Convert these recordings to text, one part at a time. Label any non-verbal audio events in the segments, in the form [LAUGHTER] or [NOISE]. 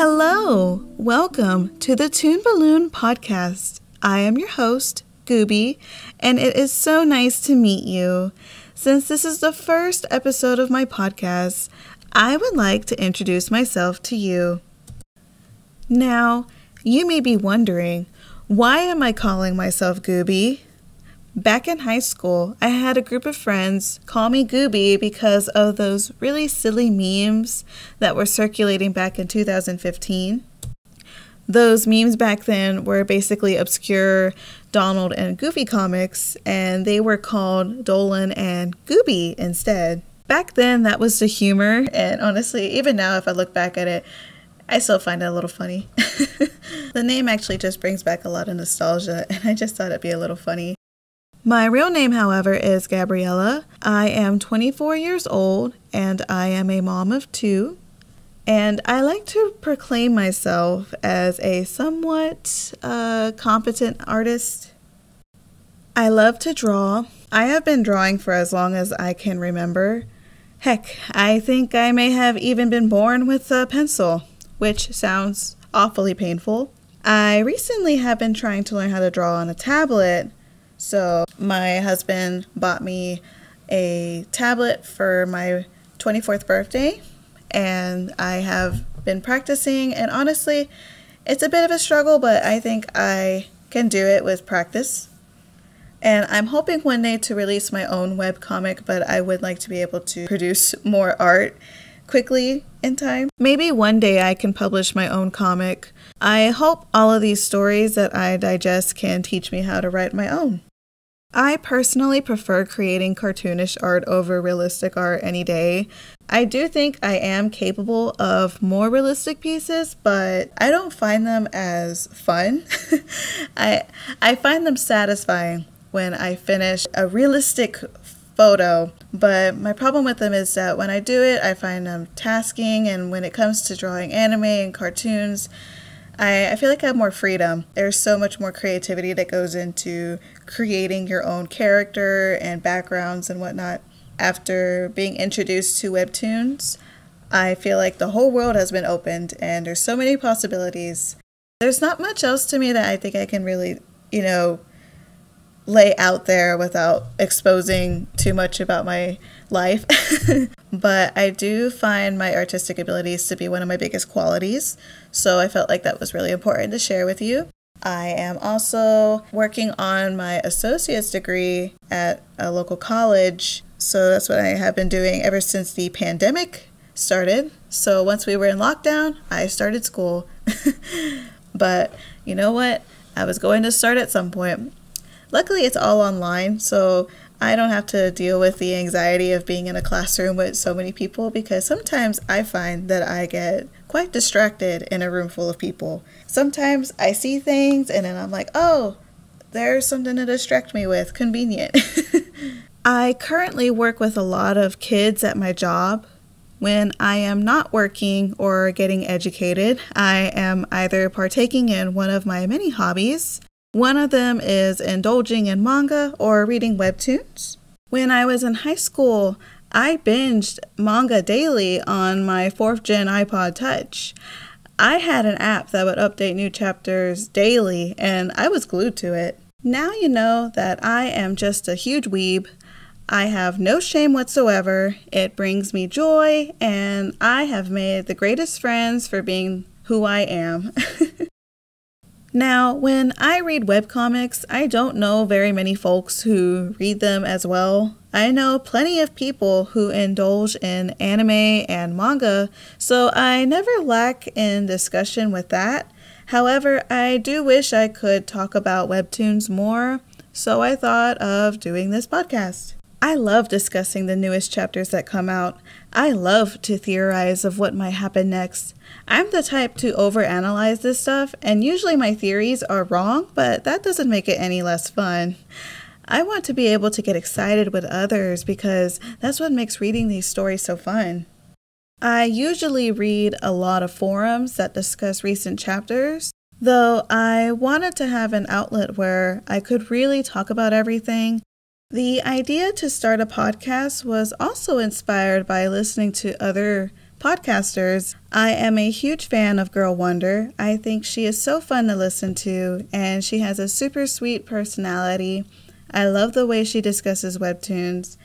Hello, welcome to the Toon Balloon podcast. I am your host, Gooby, and it is so nice to meet you. Since this is the first episode of my podcast, I would like to introduce myself to you. Now, you may be wondering, why am I calling myself Gooby? Back in high school, I had a group of friends call me Gooby because of those really silly memes that were circulating back in 2015. Those memes back then were basically obscure Donald and Goofy comics, and they were called Dolan and Gooby instead. Back then, that was the humor, and honestly, even now, if I look back at it, I still find it a little funny. [LAUGHS] the name actually just brings back a lot of nostalgia, and I just thought it'd be a little funny. My real name, however, is Gabriella. I am 24 years old and I am a mom of two. And I like to proclaim myself as a somewhat uh, competent artist. I love to draw. I have been drawing for as long as I can remember. Heck, I think I may have even been born with a pencil, which sounds awfully painful. I recently have been trying to learn how to draw on a tablet, so my husband bought me a tablet for my 24th birthday, and I have been practicing. And honestly, it's a bit of a struggle, but I think I can do it with practice. And I'm hoping one day to release my own web comic, but I would like to be able to produce [LAUGHS] more art quickly in time. Maybe one day I can publish my own comic. I hope all of these stories that I digest can teach me how to write my own. I personally prefer creating cartoonish art over realistic art any day. I do think I am capable of more realistic pieces, but I don't find them as fun. [LAUGHS] I I find them satisfying when I finish a realistic photo, but my problem with them is that when I do it, I find them tasking and when it comes to drawing anime and cartoons, I, I feel like I have more freedom. There's so much more creativity that goes into creating your own character and backgrounds and whatnot. After being introduced to webtoons, I feel like the whole world has been opened and there's so many possibilities. There's not much else to me that I think I can really, you know, lay out there without exposing too much about my life. [LAUGHS] but I do find my artistic abilities to be one of my biggest qualities. So I felt like that was really important to share with you. I am also working on my associate's degree at a local college. So that's what I have been doing ever since the pandemic started. So once we were in lockdown, I started school. [LAUGHS] but you know what? I was going to start at some point. Luckily, it's all online, so I don't have to deal with the anxiety of being in a classroom with so many people because sometimes I find that I get quite distracted in a room full of people. Sometimes I see things and then I'm like, oh, there's something to distract me with. Convenient. [LAUGHS] I currently work with a lot of kids at my job. When I am not working or getting educated, I am either partaking in one of my many hobbies. One of them is indulging in manga or reading webtoons. When I was in high school, I binged manga daily on my 4th gen iPod Touch. I had an app that would update new chapters daily, and I was glued to it. Now you know that I am just a huge weeb. I have no shame whatsoever. It brings me joy, and I have made the greatest friends for being who I am. [LAUGHS] Now, when I read webcomics, I don't know very many folks who read them as well. I know plenty of people who indulge in anime and manga, so I never lack in discussion with that. However, I do wish I could talk about webtoons more, so I thought of doing this podcast. I love discussing the newest chapters that come out. I love to theorize of what might happen next. I'm the type to overanalyze this stuff, and usually my theories are wrong, but that doesn't make it any less fun. I want to be able to get excited with others because that's what makes reading these stories so fun. I usually read a lot of forums that discuss recent chapters, though I wanted to have an outlet where I could really talk about everything the idea to start a podcast was also inspired by listening to other podcasters. I am a huge fan of Girl Wonder. I think she is so fun to listen to, and she has a super sweet personality. I love the way she discusses webtoons.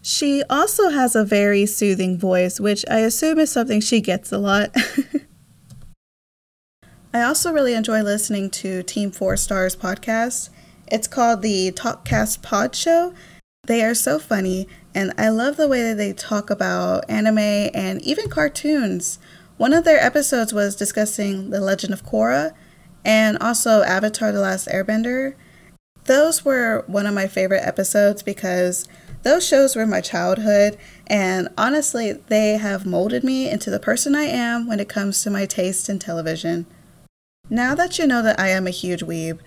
She also has a very soothing voice, which I assume is something she gets a lot. [LAUGHS] I also really enjoy listening to Team Four Stars podcast. It's called the Talkcast Pod Show. They are so funny, and I love the way that they talk about anime and even cartoons. One of their episodes was discussing The Legend of Korra and also Avatar The Last Airbender. Those were one of my favorite episodes because those shows were my childhood, and honestly, they have molded me into the person I am when it comes to my taste in television. Now that you know that I am a huge weeb,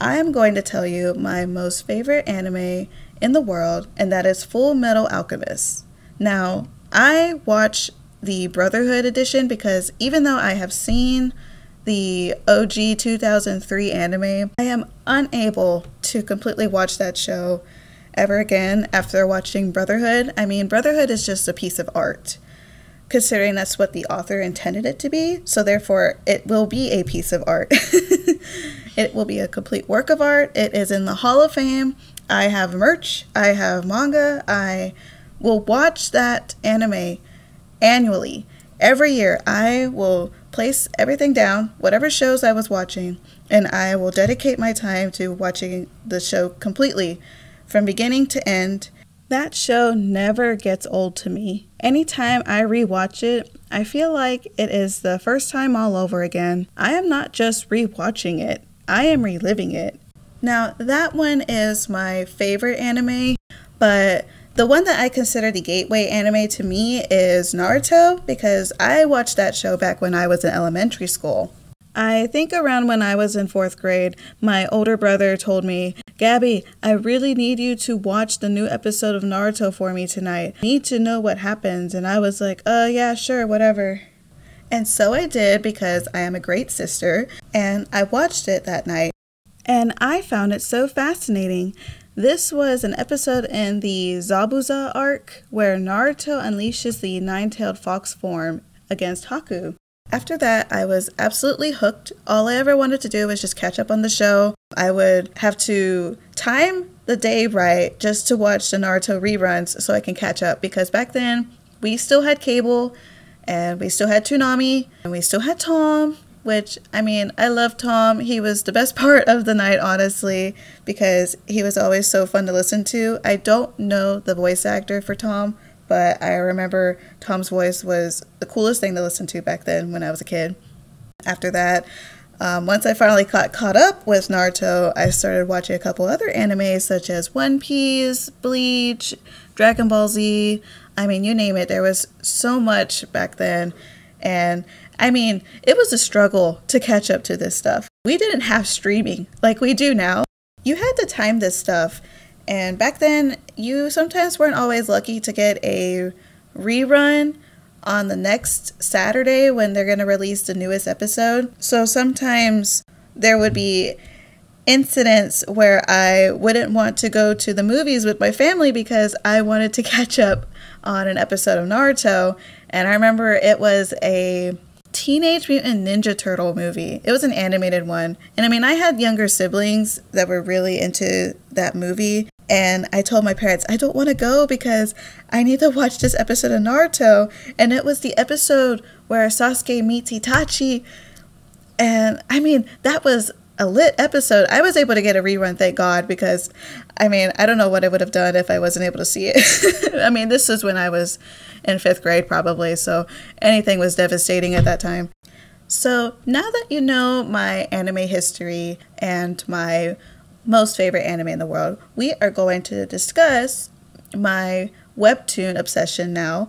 I am going to tell you my most favorite anime in the world, and that is Full Metal Alchemist. Now, I watch the Brotherhood edition because even though I have seen the OG 2003 anime, I am unable to completely watch that show ever again after watching Brotherhood. I mean, Brotherhood is just a piece of art, considering that's what the author intended it to be, so therefore it will be a piece of art. [LAUGHS] it will be a complete work of art. It is in the Hall of Fame I have merch, I have manga, I will watch that anime annually. Every year, I will place everything down, whatever shows I was watching, and I will dedicate my time to watching the show completely from beginning to end. That show never gets old to me. Anytime I rewatch it, I feel like it is the first time all over again. I am not just rewatching it, I am reliving it. Now, that one is my favorite anime, but the one that I consider the gateway anime to me is Naruto because I watched that show back when I was in elementary school. I think around when I was in fourth grade, my older brother told me, Gabby, I really need you to watch the new episode of Naruto for me tonight. I need to know what happens. And I was like, uh, yeah, sure, whatever. And so I did because I am a great sister, and I watched it that night and I found it so fascinating. This was an episode in the Zabuza arc where Naruto unleashes the nine tailed fox form against Haku. After that, I was absolutely hooked. All I ever wanted to do was just catch up on the show. I would have to time the day right just to watch the Naruto reruns so I can catch up because back then we still had cable and we still had Toonami and we still had Tom which I mean, I love Tom. He was the best [LAUGHS] part of the night, honestly, because he was always so fun to listen to. I don't know the voice actor for Tom, but I remember Tom's voice was the coolest thing to listen to back then when I was a kid. After that, um, once I finally got caught up with Naruto, I started watching a couple other animes such as One Piece, Bleach, Dragon Ball Z. I mean, you name it. There was so much back then. And I mean, it was a struggle to catch up to this stuff. We didn't have streaming like we do now. You had to time this stuff. And back then, you sometimes weren't always lucky to get a rerun on the next Saturday when they're going to release the newest episode. So sometimes there would be incidents where I wouldn't want to go to the movies with my family because I wanted to [LAUGHS] catch up on an episode of Naruto. And I remember it was a Teenage Mutant Ninja Turtle movie. It was an animated one. And I mean, I had younger siblings that were really into that movie. And I told my parents, I don't want to go because I need to [LAUGHS] watch this episode of Naruto. And it was the episode where Sasuke meets Itachi. And I mean, that was a lit episode. I was able to get a rerun, thank God, because I mean, I don't know what I would have done if I wasn't able to see it. [LAUGHS] I mean, this is when I was in fifth grade, probably, so anything was devastating at that time. So now that you know my anime history and my most favorite anime in the world, we are going to discuss my webtoon obsession now.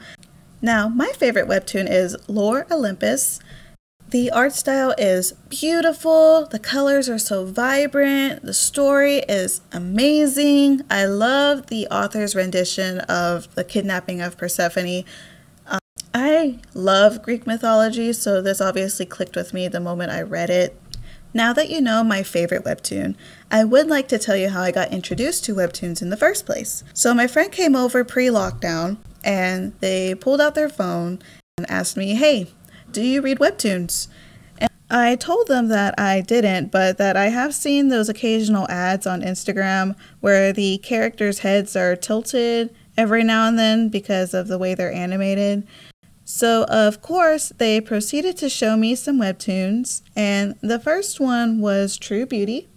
Now, my favorite webtoon is Lore Olympus. The art style is beautiful, the colors are so vibrant, the story is amazing. I love the author's rendition of the kidnapping of Persephone. Um, I love Greek mythology, so this obviously clicked with me the moment I read it. Now that you know my favorite webtoon, I would like to tell you how I got introduced to webtoons in the first place. So, my friend came over pre lockdown and they pulled out their phone and asked me, Hey, do you read webtoons? And I told them that I didn't, but that I have seen those occasional ads on Instagram where the characters' heads are tilted every now and then because of the way they're animated. So, of course, they proceeded to show me some webtoons, and the first one was True Beauty.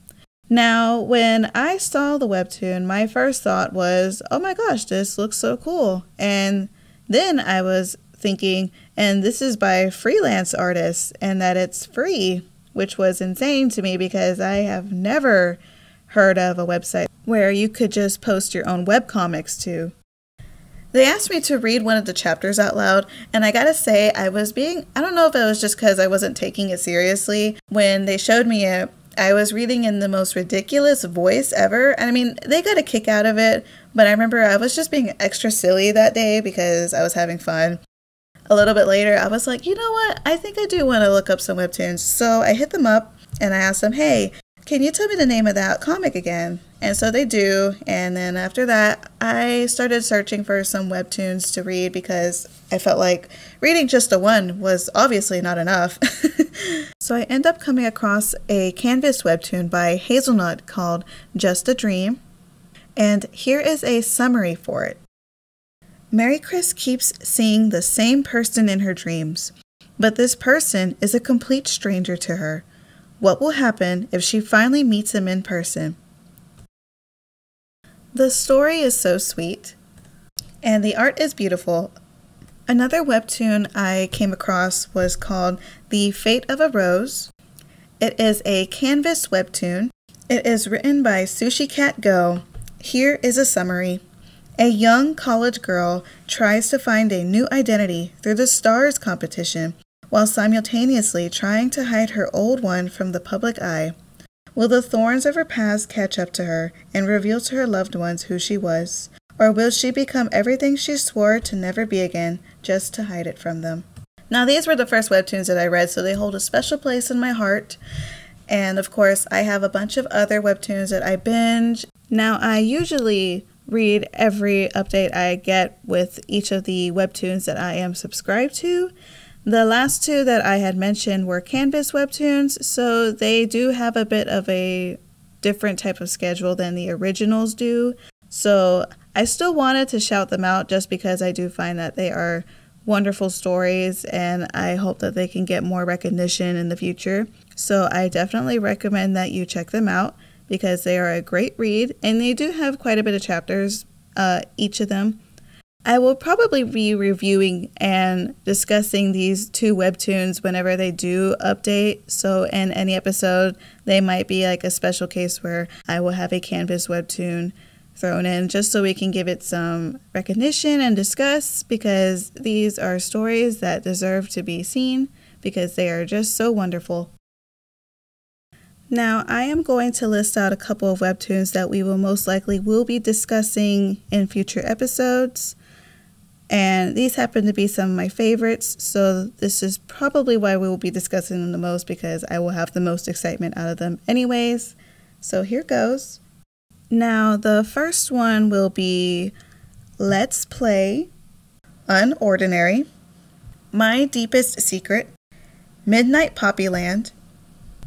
Now, when I saw the webtoon, my first thought was, oh my gosh, this looks so cool. And then I was thinking, and this is by freelance artists, and that it's free, which was insane to me because I have never heard of a website where you could just post your own webcomics to. They asked me to read one of the chapters out loud, and I gotta say, I was being, I don't know if it was just because I wasn't taking it seriously. When they showed me it, I was reading in the most ridiculous voice ever. And I mean, they got a kick out of it, but I remember I was just being extra silly that day because I was having fun. A little bit later, I was like, you know what? I think I do want to look up some webtoons. So I hit them up and I asked them, hey, can you tell me the name of that comic again? And so they do. And then after that, I started searching for some webtoons to read because I felt like reading just a one was obviously not enough. [LAUGHS] so I end up coming across a Canvas webtoon by Hazelnut called Just a Dream. And here is a summary for it. Mary Chris keeps seeing the same person in her dreams, but this person is a complete stranger to her. What will happen if she finally meets him in person? The story is so sweet, and the art is beautiful. Another webtoon I came across was called The Fate of a Rose. It is a canvas webtoon. It is written by Sushi Cat Go. Here is a summary. A young college girl tries to find a new identity through the STARS competition while simultaneously trying to hide her old one from the public eye. Will the thorns of her past catch up to her and reveal to her loved ones who she was? Or will she become everything she swore to never be again just to hide it from them? Now, these were the first webtoons that I read, so they hold a special place in my heart. And of course, I have a bunch of other webtoons that I binge. Now, I usually read every update I get with each of the webtoons that I am subscribed to. The last two that I had mentioned were Canvas webtoons, so they do have a bit of a different type of schedule than the originals do. So I still wanted to shout them out just because I do find that they are wonderful stories and I hope that they can get more recognition in the future. So I definitely recommend that you check them out because they are a great read and they do have quite a bit of chapters, uh, each of them. I will probably be reviewing and discussing these two webtoons whenever they do update. So, in any episode, they might be like a special case where I will have a Canvas webtoon thrown in just so we can give it some recognition and discuss because these are stories that deserve to be seen because they are just so wonderful. Now, I am going to list out a couple of webtoons that we will most likely will be discussing in future episodes. And these happen to be some of my favorites, so this is probably why we will be discussing them the most because I will have the most excitement out of them anyways. So here goes. Now, the first one will be Let's Play Unordinary, My Deepest Secret, Midnight Poppyland,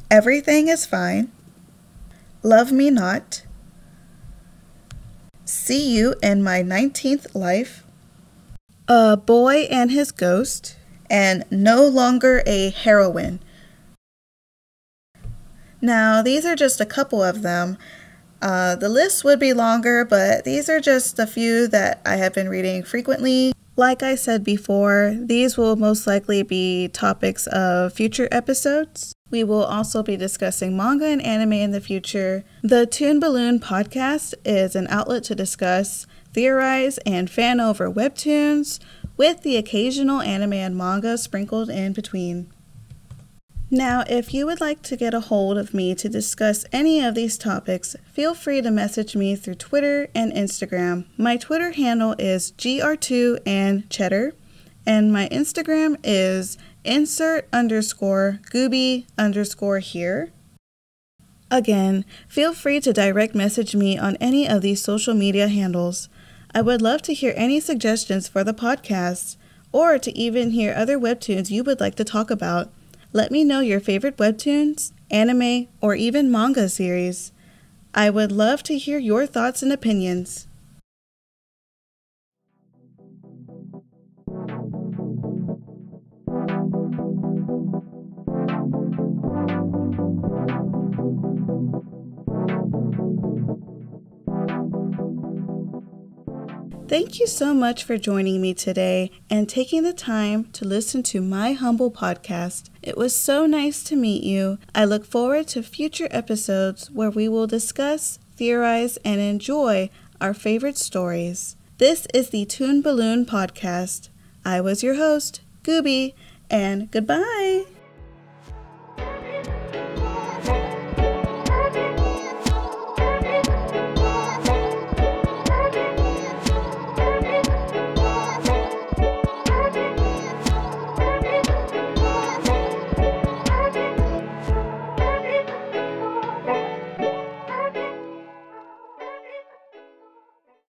Everything is Fine, Love Me Not, See You in My 19th Life, a Boy and His Ghost, and No Longer a Heroine. Now, these are just a couple of them. Uh, the list would be longer, but these are just a few that I have been reading frequently. Like I said before, these will most likely be topics of future episodes. We will also be discussing manga and anime in the future. The Toon Balloon podcast is an outlet to discuss theorize, and fan over webtoons, with the occasional anime and manga sprinkled in between. Now, if you would like to get a hold of me to discuss any of these topics, feel free to message me through Twitter and Instagram. My Twitter handle is gr2 and cheddar, and my Instagram is insert underscore gooby underscore here. Again, feel free to direct message me on any of these social media handles. I would love to hear any suggestions for the podcast or to even hear other webtoons you would like to talk about. Let me know your favorite webtoons, anime, or even manga series. I would love to hear your thoughts and opinions. Thank you so much for joining me today and taking the time to listen to my humble podcast. It was so nice to meet you. I look forward to future episodes where we will discuss, theorize, and enjoy our favorite stories. This is the Toon Balloon Podcast. I was your host, Gooby, and goodbye.